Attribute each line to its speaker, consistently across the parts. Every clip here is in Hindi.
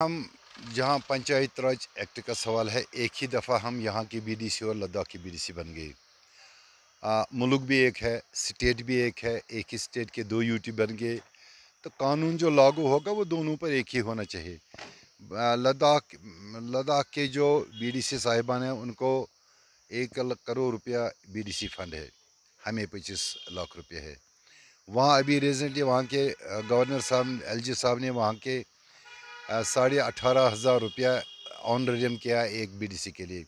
Speaker 1: हम जहाँ पंचायत राज एक्ट का सवाल है, एक ही दफ़ा हम यहाँ की बीडीसी और लद्दाख की बीडीसी बन गए। मुल्क भी एक है, स्टेट भी एक है, एक ही स्टेट के दो यूटी बन गए। तो कानून जो लागू होगा, वो दोनों पर एक ही होना चाहिए। लद्दाख लद्दाख के जो बीडीसी साहिबान हैं, उनको एक करोड़ रुपया बीडीसी फंड है। हमें पच्चीस लाख रुपये है। वहाँ अभी रिजेंटली वहाँ के गवर्नर साहब एलजी साहब ने वहाँ के साढ़े अठारह हज़ार रुपया ऑनरेरियम किया एक बीडीसी के लिए।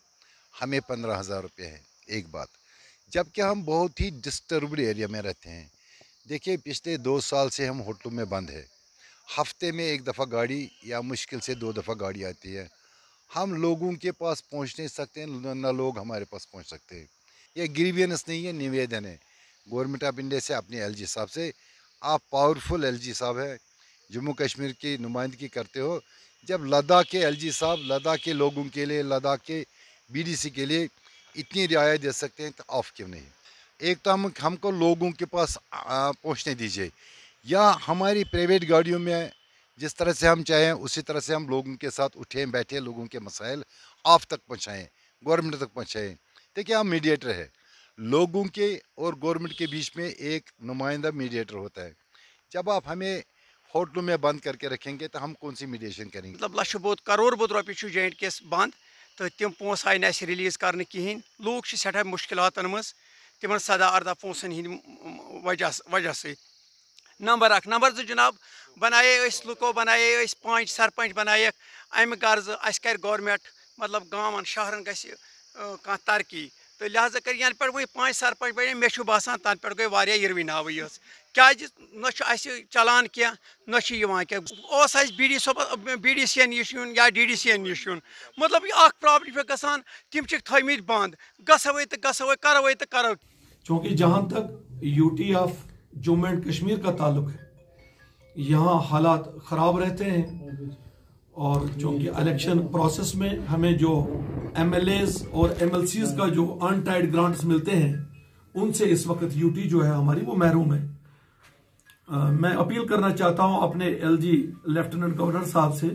Speaker 1: हमें पंद्रह हज़ार रुपये है, एक बात। जबकि हम बहुत ही डिस्टर्बड एरिया में रहते हैं। देखिए, पिछले दो साल से हम होटलों में बंद है। हफ़्ते में एक दफ़ा गाड़ी या मुश्किल से दो दफ़ा गाड़ी आती है। हम लोगों के पास पहुँच नहीं सकते न लोग हमारे पास पहुँच सकते हैं। ये ग्रीवियंस नहीं है, निवेदन है। गवर्नमेंट ऑफ़ इंडिया से, अपने एलजी साहब से। आप पावरफुल एलजी साहब है। जम्मू कश्मीर की नुमाइंदगी करते हो। जब लद्दाख के एलजी साहब, लद्दाख के लोगों के लिए, लद्दाख के बीडीसी के लिए इतनी रियायत दे सकते हैं तो ऑफ़ क्यों नहीं? एक तो हम, हमको लोगों के पास पहुँचने दीजिए। या हमारी प्राइवेट गाड़ियों में जिस तरह से हम चाहें, उसी तरह से हम लोगों के साथ उठें, बैठे, लोगों के मसाइल आप तक पहुँचाएँ गवर्नमेंट तक पहुँचाएँ। देखिए हम मीडिएटर है। लोगों के और गवर्नमेंट के बीच में एक नुमाइंदा मीडिएटर होता है। जब आप हमें होटलों में बंद करके रखेंगे तो हम कौन सी मीडिएशन करेंगे?
Speaker 2: मतलब लक्ष बहुत करोड़ बहुत रुपये जे एंड केस बंद तो तम पोस आए नस रिलीज़ कर कहें लूक सठा मुश्किल मज तिम सदा अर्दा पोसन हंद वजह वजह से। नंबर अख नंबर जो जनाब, बनाए लुको, बनाए पंच सरपंच बनाए अमि गर्ज अस कर गवर्नमेंट मतलब गाँव शहरन तरक्की तो लिहाजा कर यहाँ पे वह पाँच सरपंच बने मे बसान तन पे गई वारिया यरवी नाव क्या न चलान कह न क्या। बी डी सोप बी डी सी नश यून या डी डी सी नश यून मतलब अख प्रॉब्लम गसान तम थमत बंद गो तो गो करो तो करो
Speaker 3: चूँकि जहाँ तक UT of Jammu and Kashmir का ताल्लुक है, यहाँ हालात ख़राब रहते हैं और चूँकि इलेक्शन प्रोसेस में हमें जो एमएलएस और एम का जो अनटाइड ग्रांट्स मिलते हैं उनसे इस वक्त यूटी जो है हमारी वो महरूम है। आ, मैं अपील करना चाहता हूँ अपने एलजी लेफ्टिनेंट गवर्नर साहब से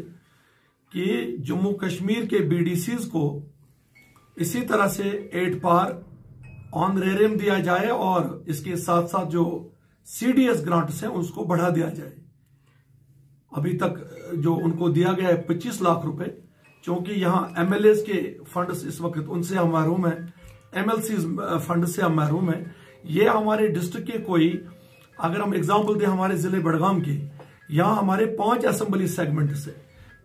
Speaker 3: कि जम्मू कश्मीर के बीडीसीज को इसी तरह से एट पार ऑनरेरियम दिया जाए और इसके साथ साथ जो सीडीएस ग्रांट्स हैं उसको बढ़ा दिया जाए। अभी तक जो उनको दिया गया है पच्चीस लाख रुपए, क्योंकि यहाँ एमएलए के फंड इस वक्त उनसे हम महरूम है। एमएलसी फंड से हम महरूम है। ये हमारे डिस्ट्रिक्ट के कोई, अगर हम एग्ज़ाम्पल दें हमारे ज़िले बड़गाम के, यहाँ हमारे पाँच असेंबली सेगमेंट से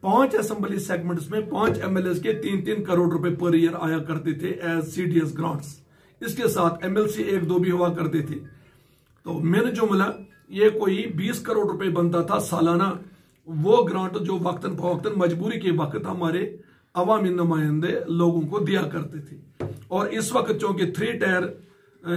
Speaker 3: पाँच असेंबली सेगमेंट्स में पाँच एमएलए के तीन तीन करोड़ रुपए पर ईयर आया करते थे एज सीडीएस ग्रांट्स इसके साथ एमएलसी एक दो भी हुआ करते थे। तो मेन जुमला ये कोई बीस करोड़ रुपए बनता था सालाना वो ग्रांट जो वक्तन फवक्तन मजबूरी के वक्त हमारे अवामी नुमाइंदे लोगों को दिया करते थे। और इस वक्त चूँकि थ्री टायर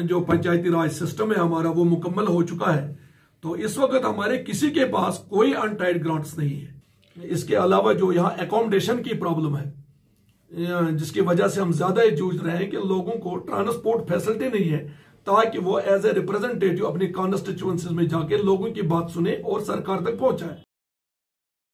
Speaker 3: जो पंचायती राज सिस्टम है हमारा, वो मुकम्मल हो चुका है तो इस वक्त हमारे किसी के पास कोई अनटाइड ग्रांट्स नहीं है। इसके अलावा जो यहाँ एकोमोडेशन की प्रॉब्लम है जिसकी वजह से हम ज़्यादा जूझ रहे हैं कि लोगों को ट्रांसपोर्ट फैसिलिटी नहीं है, ताकि वो एज ए रिप्रेजेंटेटिव अपनी कॉन्स्टिट्यूंसीज में जाके लोगों की बात सुने और सरकार तक पहुँचाए।